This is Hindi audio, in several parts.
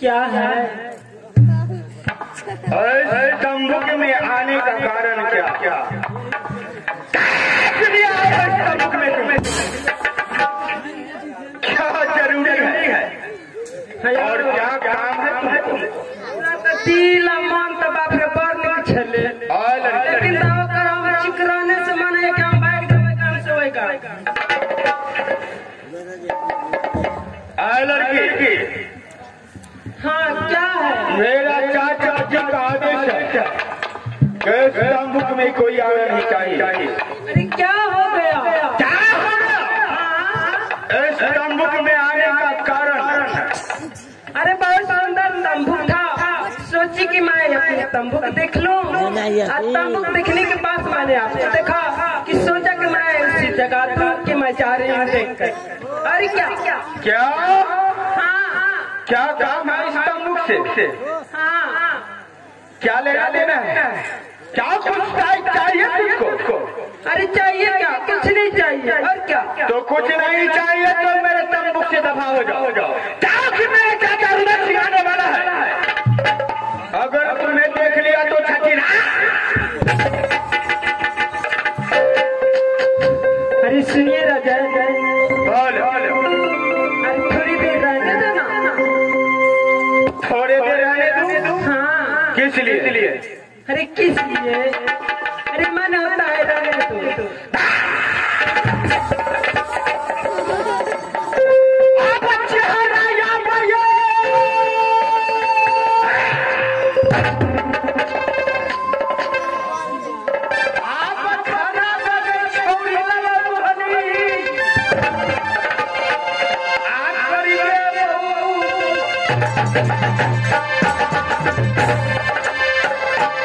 क्या है? तंबुक में आने का कारण क्या? क्या तंबुक में तुम्हें क्या ज़रूरी है और क्या काम है तुम्हें इस में कोई आना नहीं चाहिए अरे क्या हो गया क्या हो गया? इस तंबुक में आने का कारण अरे बहुत सुंदर तंबू था सोची कि मैं अपने को देख लूँ और देखने के बाद मैंने आपको देखा कि सोचा कि मैं उसी जगह कि मैं जा रही हूँ देख कर अरे क्या क्या क्या काम है इस तंबुक से हाँ क्या लेना देना है क्या कुछ चाहि- चाहिए तुमको? अरे चाहिए क्या? कुछ नहीं चाहिए। और क्या? तो कुछ नहीं चाहिए तो मेरे तंबू से दफ़ा हो जाओ। क्या कि मेरे चाचा अरे किस लिए अरे मन होता है रहने दो। आप चेहरा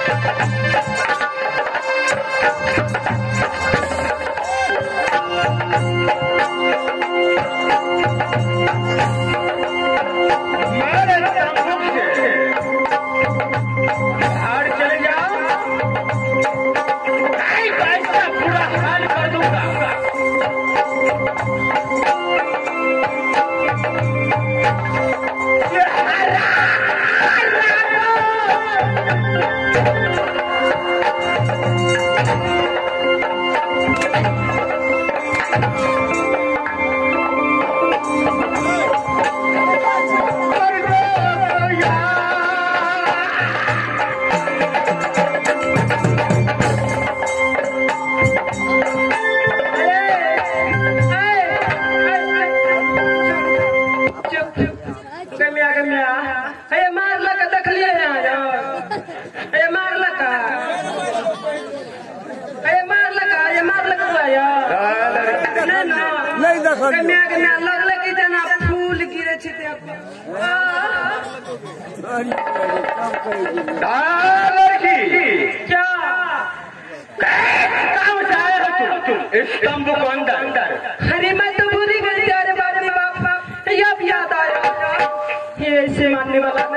या भैया कर काम आए हो? तुम तुम को अंदर। अरे मैं तो भूल गई अरे बाप बाप अब याद आया ये ऐसे मानने वाला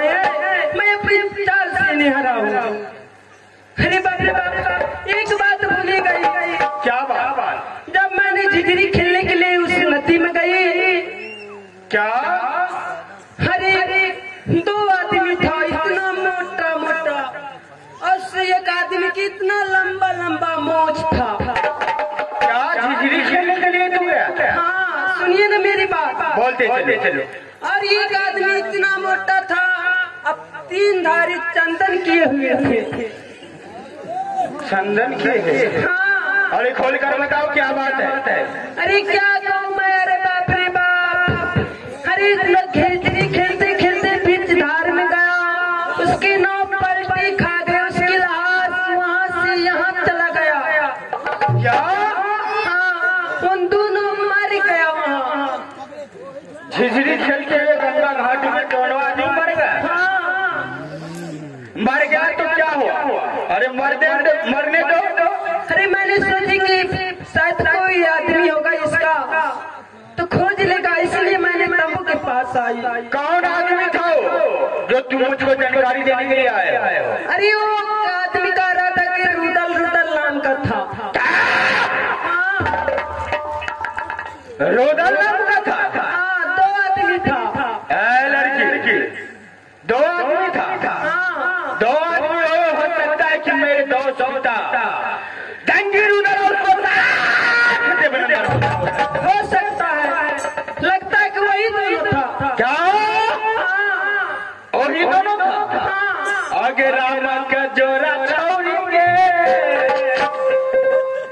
बोलते चलो। और एक आदमी इतना मोटा था अब तीन धारी चंदन किए हुए थे। चंदन किए हुए हाँ। अरे खोल कर बताओ क्या बात है? अरे क्या कहूँ मैं अरे बाप रे बाप? अरे खेलते खेलते अरे मैंने सोची कि शायद कोई आदमी होगा इसका। तो खोज लेगा इसलिए मैंने तंबू के पास आई। कौन आदमी था जो तुम मुझको जानकारी देने के लिए आए अरे वो आदमी कह रहा था कि रुदल रुदल नाम का था। रुदल रोदल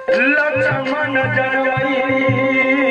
लक्ष्मण जनवई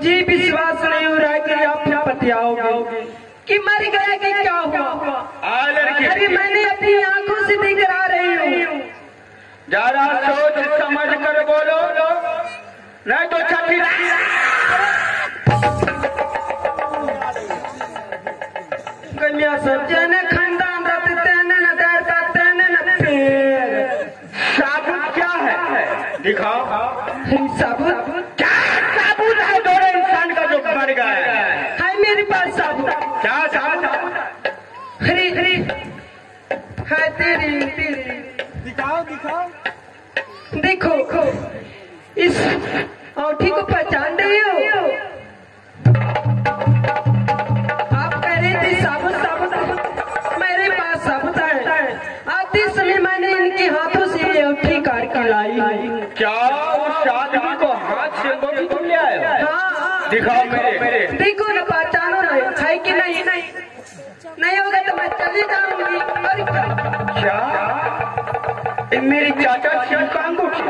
मुझे विश्वास नहीं हो रहा है कि आप यहाँ पतियाओगे कि मर गया कि क्या हुआ? अरे मैंने अपनी आँखों से देख आ रही हूँ। जरा सोच समझ कर बोलो। नहीं तो छठी कन्या सब जने खानदान साबुत क्या है? दिखाओ। साबुत? क्या? साबुत है दोनों इंसान का जो बन गया है है मेरे पास क्या हरी हरी है तेरी तेरी। दिखाओ दिखाओ। देखो इस औठी को पहचान रही हो? आप कह रहे थे साबुत साबुत। मेरे पास साबुत है। आते समय मैंने इनके हाथों से ये औठी काट के लाई क्या उस आदमी को हाथ से गोभी तुम ले आए हो? हाँ हाँ। दिखाओ मेरे। देखो ना पहचानो ना है कि नहीं नहीं। नहीं होगा तो मैं चली जाऊँगी। और क्या? मेरी चाचा शिव का अंगूठी।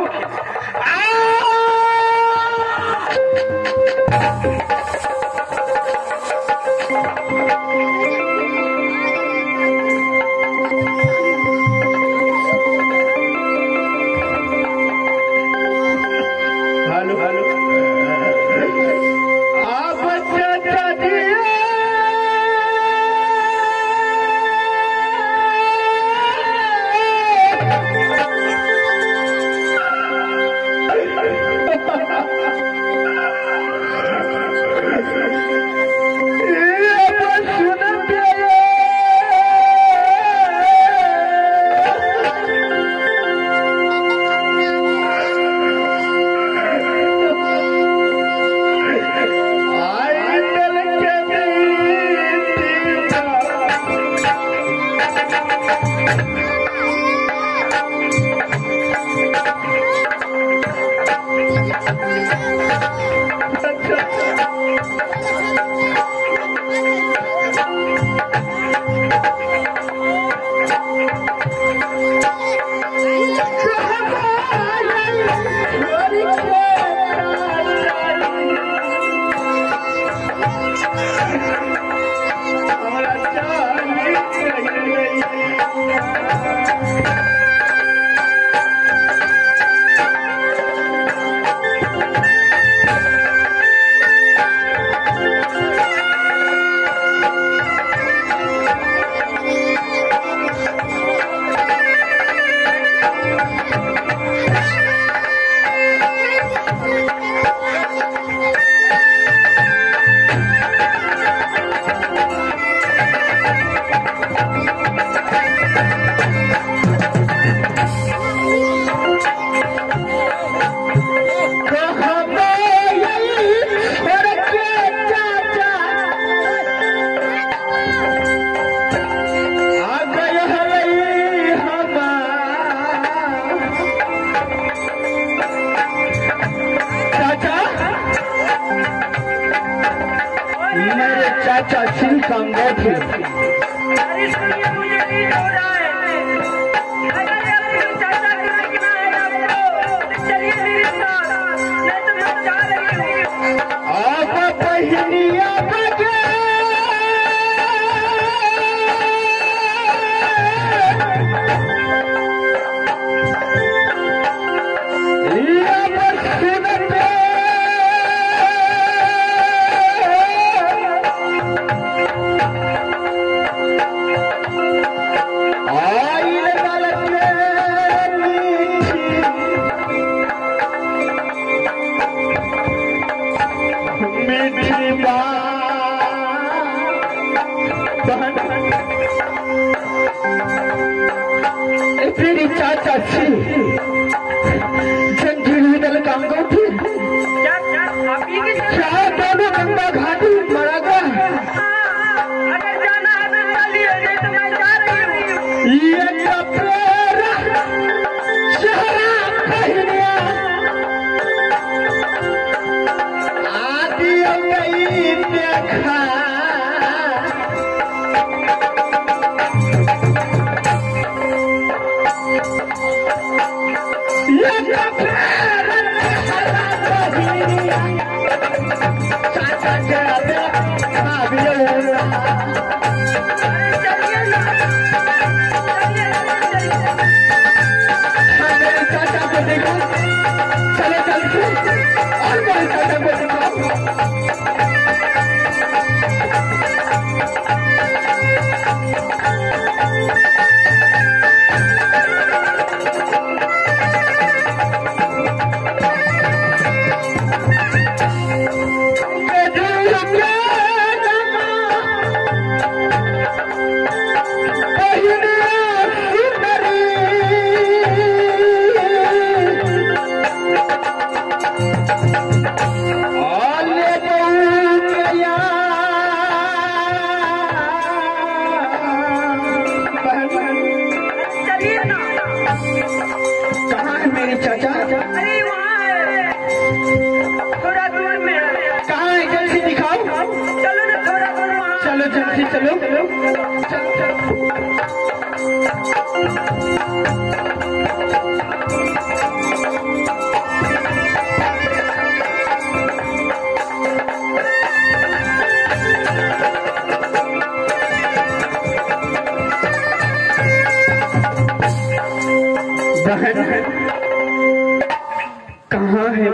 देखो चले और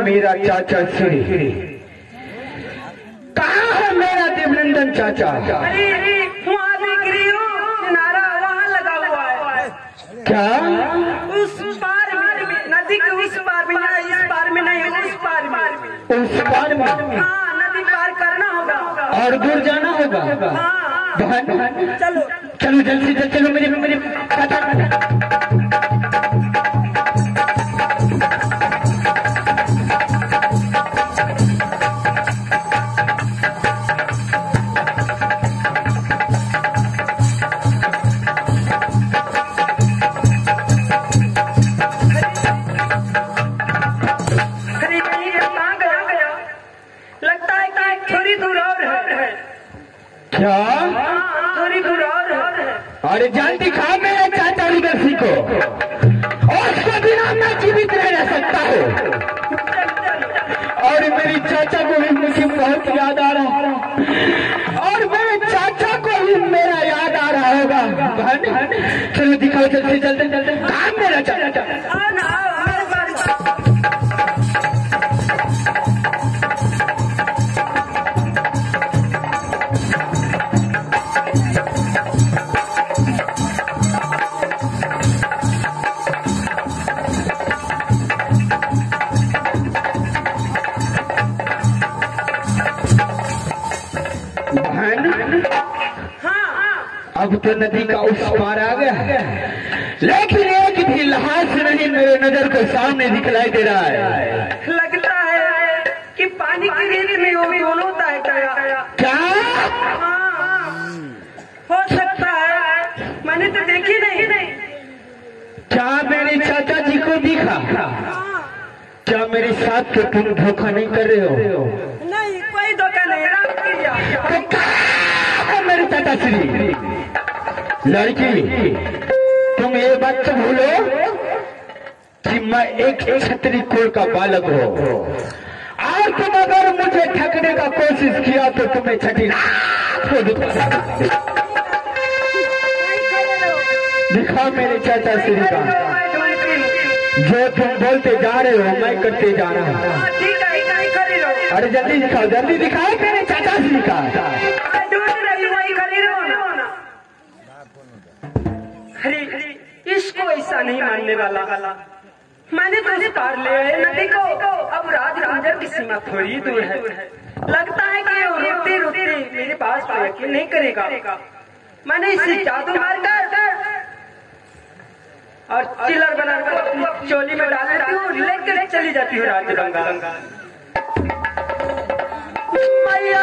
मेरा चाचा श्री? कहा है मेरा देवनंदन चाचा? उस पार में हाँ, नदी पार करना होगा। और दूर जाना होगा। हाँ, चलो। चलो जल्दी से जल्द चलो मेरे मेरे बहुत याद आ रहा है। और मेरे चाचा को भी मेरा याद आ रहा होगा। चलो दिखाओ, जल्दी चलते जल्दी। सामने दिखलाई दे रहा है। लगता है कि पानी की रेत में वो दोनों क्या? हाँ। हो। सकता है मैंने तो देखी नहीं। क्या मेरे चाचा जी को दिखा? क्या मेरे साथ के तुम धोखा नहीं कर रहे हो? नहीं कोई धोखा नहीं। रहा तो मेरे चाचा श्री लड़की तुम ये बात तो भूलो। कि मैं एक क्षत्रिय कुल का बालक हो। और तुम अगर मुझे ठगने का कोशिश किया तो तुम्हें छठी दिखा मेरे चाचा श्री का। जो तुम बोलते जा रहे हो, मैं करते जा रहा हूँ। अरे जल्दी दिखाओ जल्दी दिखाओ मेरे चाचा श्री का। इसको ऐसा नहीं मानने वाला। मैंने तो उसे पार ले आए। नदी को अब राज गुंजर की सीमा थोड़ी दूर है। लगता है कि वो रोते रोते मेरे पास पर यकीन नहीं करेगा। मैंने इसे जादू मार कर और चिलर बना कर अपनी चोली में डाल देती हूँ लेकर चली जाती हूँ राज गंगा मैया!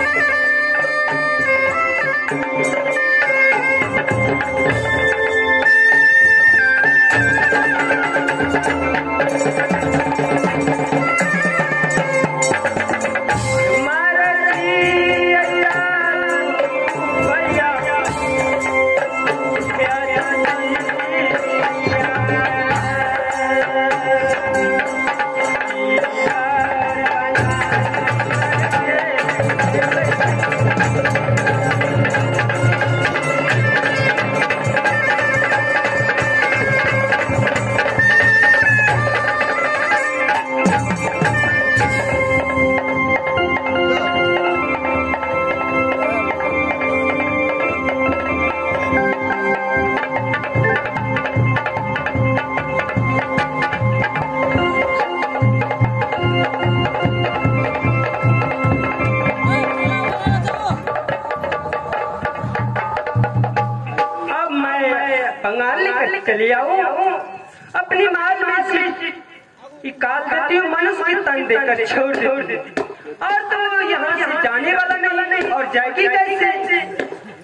निकाल देती हूँ मनुष्य की तन देकर छोड़ देती हूँ। और तो यहाँ से जाने वाला नहीं नहीं और जाएगी कैसे?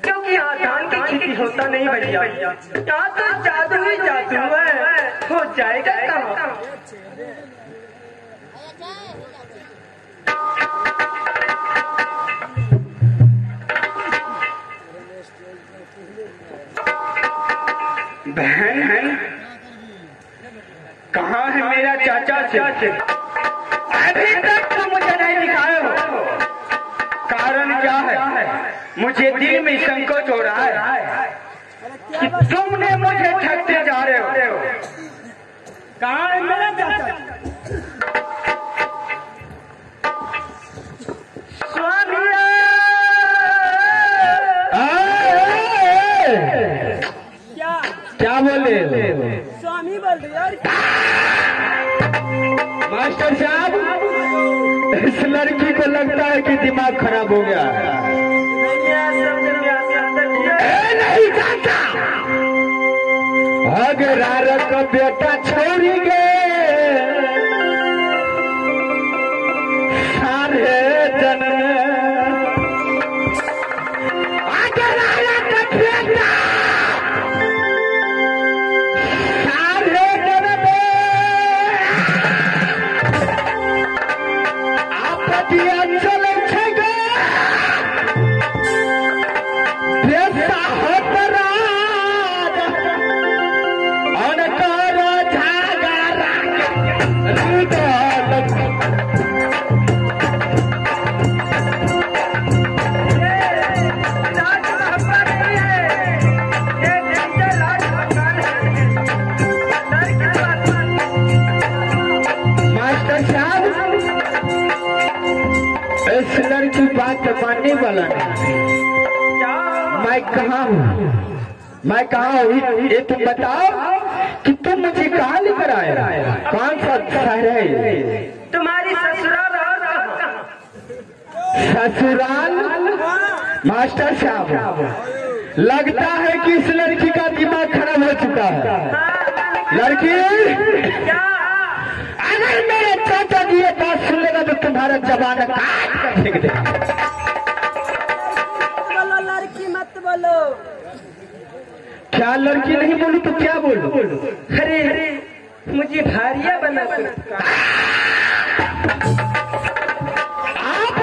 क्योंकि यहाँ की खेती होता नहीं भैया। यहाँ तो जादू ही जादू है। हो जाएगा कहाँ? बहन कहाँ है मेरा चाचा से? अभी तक तो मुझे नहीं दिखाए हो कारण क्या है? मुझे दिल में संकोच हो रहा है कि तुमने मुझे ठगते जा रहे हो। कहाँ है मेरा चाचा? स्वामी क्या बोले स्वामी बोल रही यार मास्टर साहब, इस लड़की को लगता है कि दिमाग खराब हो गया। नहीं जानता। अगर का बेटा छोड़ी गए कहा हूँ ये तुम बताओ कि तुम मुझे कहाँ लेकर आए? कौन सा शहर है तुम्हारी ससुराल और ससुराल? मास्टर साहब लगता है कि इस लड़की का दिमाग खराब हो चुका है। लड़की अगर मेरे चाचा जी ये बात सुन लेगा तो तुम्हारा जवान काट कर फेंक देगा। बोलो लड़की मत बोलो। क्या लड़की नहीं बोलू तो क्या बोलू अरे अरे मुझे भारिया बना। आप